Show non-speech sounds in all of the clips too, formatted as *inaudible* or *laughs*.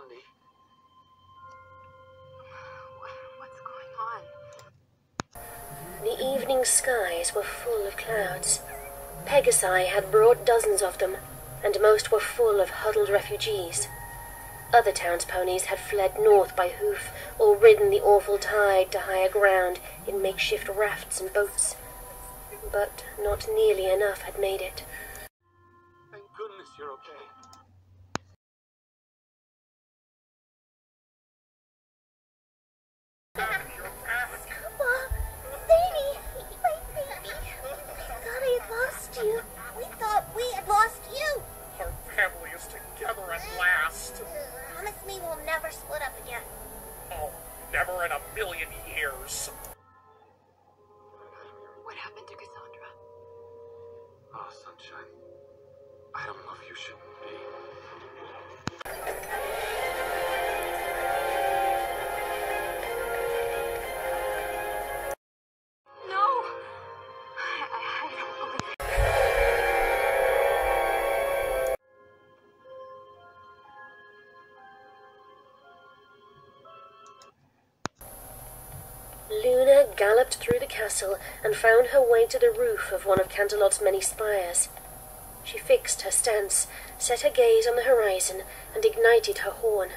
Blondie. What's going on? The evening skies were full of clouds. Pegasi had brought dozens of them, and most were full of huddled refugees. Other towns' ponies had fled north by hoof or ridden the awful tide to higher ground in makeshift rafts and boats. But not nearly enough had made it. Thank goodness you're okay. Sunshine. I don't know if you should be. Galloped through the castle and found her way to the roof of one of Canterlot's many spires. She fixed her stance, set her gaze on the horizon, and ignited her horn.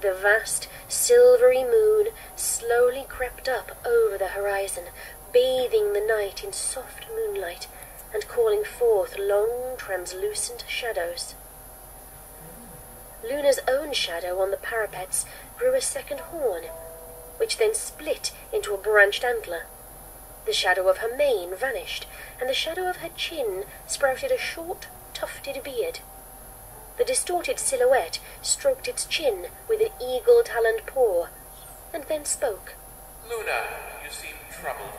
The vast, silvery moon slowly crept up over the horizon, bathing the night in soft moonlight and calling forth long, translucent shadows. Luna's own shadow on the parapets grew a second horn, which then split into a branched antler. The shadow of her mane vanished, and the shadow of her chin sprouted a short, tufted beard. The distorted silhouette stroked its chin with an eagle-taloned paw, and then spoke. Luna, you seem troubled.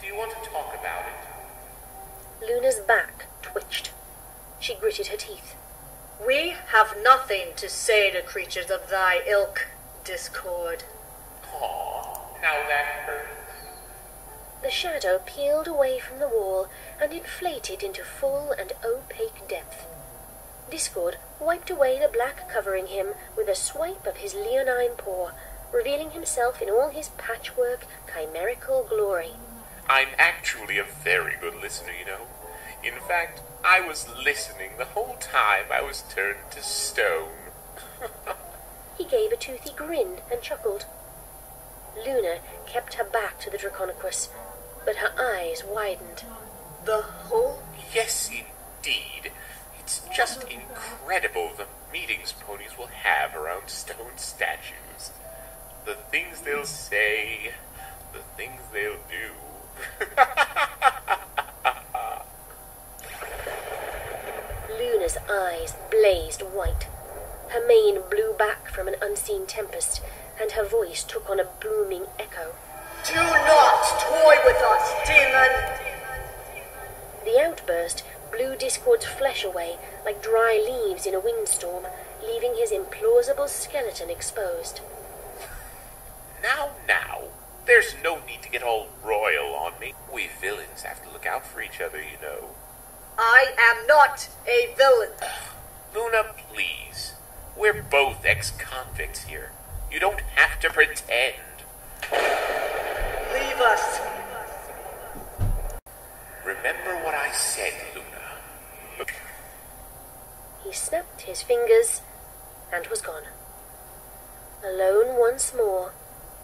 Do you want to talk about it? Luna's back twitched. She gritted her teeth. We have nothing to say to creatures of thy ilk, Discord. Aw, now that hurts. The shadow peeled away from the wall and inflated into full and opaque depth. Discord wiped away the black covering him with a swipe of his leonine paw, revealing himself in all his patchwork, chimerical glory. I'm actually a very good listener, you know. In fact, I was listening the whole time I was turned to stone. *laughs* He gave a toothy grin and chuckled. Luna kept her back to the draconequus, but her eyes widened. The whole Yes, indeed. It's just incredible the meetings ponies will have around stone statues. The things they'll say, the things they'll do. *laughs* Luna's eyes blazed white. Her mane blew back from an unseen tempest, and her voice took on a booming echo. Do not toy with us, demon! The outburst blew Discord's flesh away like dry leaves in a windstorm, leaving his implausible skeleton exposed. now, now, there's no need to get all royal on me. We villains have to look out for each other, you know. I am not a villain. Luna, please. We're both ex-convicts here. You don't have to pretend. Leave us. Remember what I said, Luna. He snapped his fingers and was gone. Alone once more,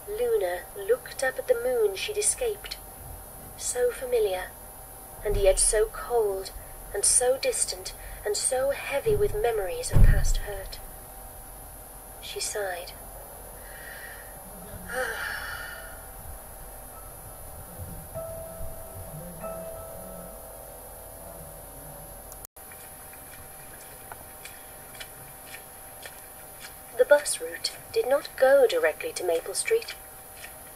Luna looked up at the moon she'd escaped. So familiar, and yet so cold, and so distant, and so heavy with memories of past hurt. She sighed. *sighs* The bus route did not go directly to Maple Street.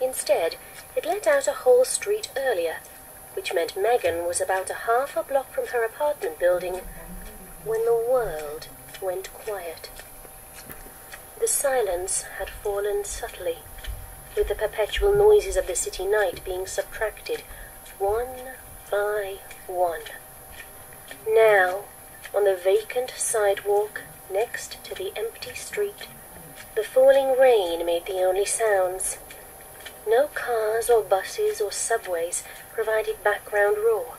Instead, it let out a whole street earlier, which meant Megan was about a half a block from her apartment building when the world went quiet. The silence had fallen subtly, with the perpetual noises of the city night being subtracted one by one. Now, on the vacant sidewalk next to the empty street. The falling rain made the only sounds. No cars or buses or subways provided background roar.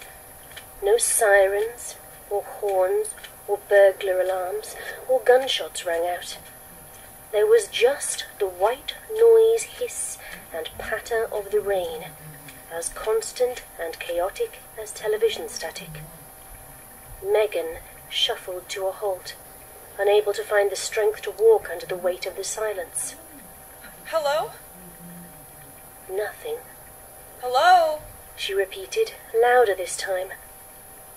No sirens or horns or burglar alarms or gunshots rang out. There was just the white noise hiss and patter of the rain, as constant and chaotic as television static. Megan shuffled to a halt, unable to find the strength to walk under the weight of the silence. Hello? Nothing. Hello? She repeated, louder this time.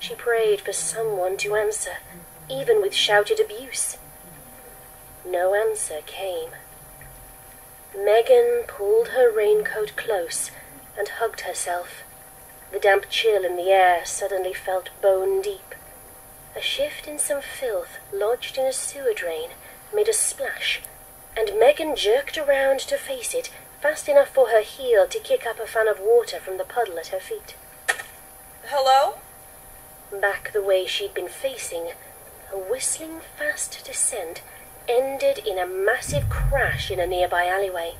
She prayed for someone to answer, even with shouted abuse. No answer came. Megan pulled her raincoat close and hugged herself. The damp chill in the air suddenly felt bone deep. A shift in some filth lodged in a sewer drain made a splash, and Megan jerked around to face it fast enough for her heel to kick up a fan of water from the puddle at her feet. Hello? Back the way she'd been facing, a whistling fast descent ended in a massive crash in a nearby alleyway.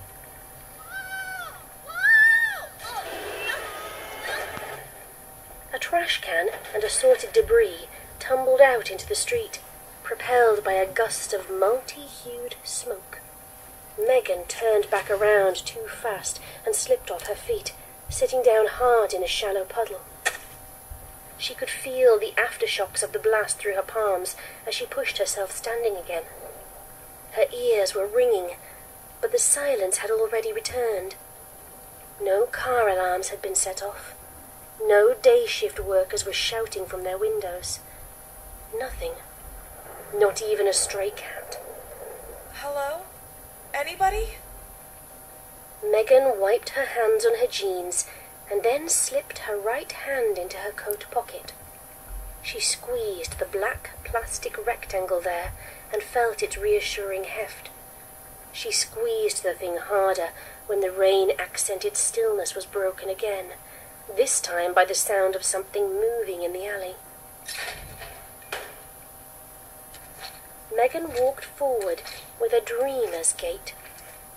A trash can and assorted debris tumbled out into the street, propelled by a gust of multi-hued smoke. Megan turned back around too fast and slipped off her feet, sitting down hard in a shallow puddle. She could feel the aftershocks of the blast through her palms as she pushed herself standing again. Her ears were ringing, but the silence had already returned. No car alarms had been set off. No day shift workers were shouting from their windows. Nothing. Not even a stray cat. Hello? Anybody? Megan wiped her hands on her jeans and then slipped her right hand into her coat pocket. She squeezed the black plastic rectangle there and felt its reassuring heft. She squeezed the thing harder when the rain accented stillness was broken again, this time by the sound of something moving in the alley. Megan walked forward with a dreamer's gait,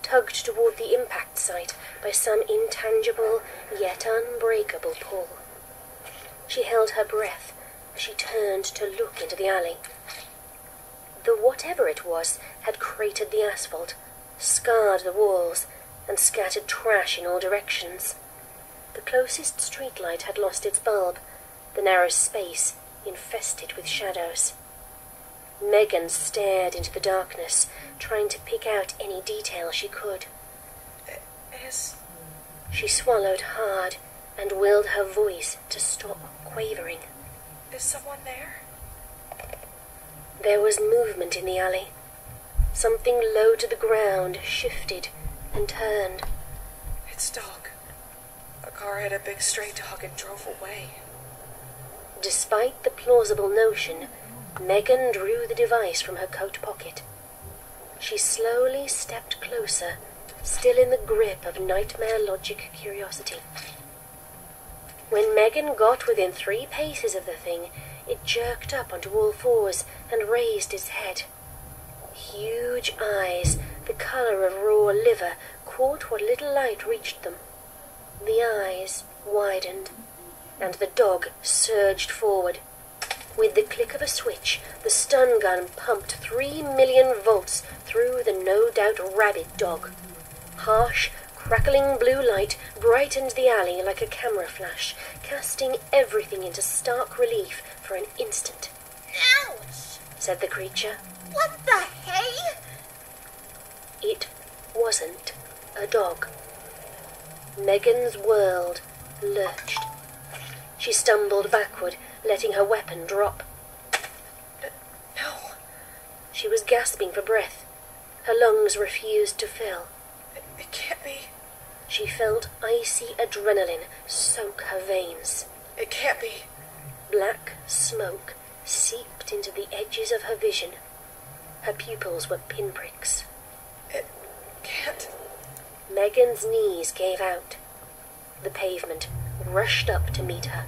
tugged toward the impact site by some intangible yet unbreakable pull. She held her breath she turned to look into the alley. The whatever it was had cratered the asphalt, scarred the walls, and scattered trash in all directions. The closest streetlight had lost its bulb, the narrow space infested with shadows. Megan stared into the darkness, trying to pick out any detail she could. Is. She swallowed hard and willed her voice to stop quavering. Is someone there? There was movement in the alley. Something low to the ground shifted and turned. It's Dog. A car had a big stray dog and drove away. Despite the plausible notion, Megan drew the device from her coat pocket. She slowly stepped closer, still in the grip of nightmare logic curiosity. When Megan got within three paces of the thing, it jerked up onto all fours and raised its head. Huge eyes, the color of raw liver, caught what little light reached them. The eyes widened, and the dog surged forward. With the click of a switch, the stun gun pumped three million volts through the no doubt rabid dog. Harsh, crackling blue light brightened the alley like a camera flash, casting everything into stark relief for an instant, Ouch! said the creature. What the hey? It wasn't a dog. Megan's world lurched. She stumbled backward, letting her weapon drop. No, She was gasping for breath. Her lungs refused to fill. It, it can't be. She felt icy adrenaline soak her veins. It can't be. Black smoke seeped into the edges of her vision. Her pupils were pinpricks. It can't. Megan's knees gave out. The pavement rushed up to meet her.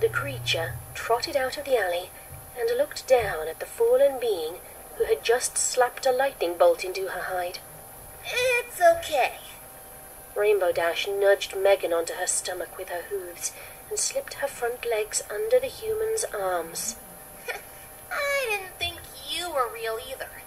The creature trotted out of the alley and looked down at the fallen being who had just slapped a lightning bolt into her hide. It's okay. Rainbow Dash nudged Megan onto her stomach with her hooves and slipped her front legs under the human's arms. *laughs* I didn't think you were real either.